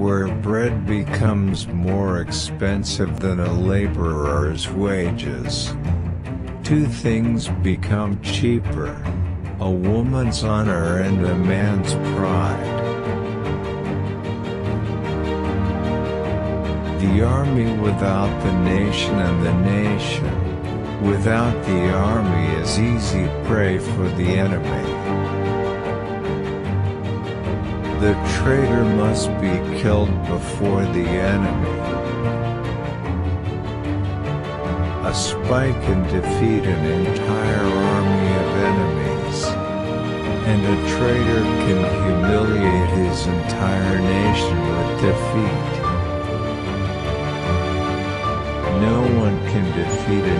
where bread becomes more expensive than a laborer's wages. Two things become cheaper. A woman's honor and a man's pride. The army without the nation and the nation without the army is easy prey for the enemy. The traitor must be killed before the enemy. A spy can defeat an entire army of enemies. And a traitor can humiliate his entire nation with defeat. No one can defeat a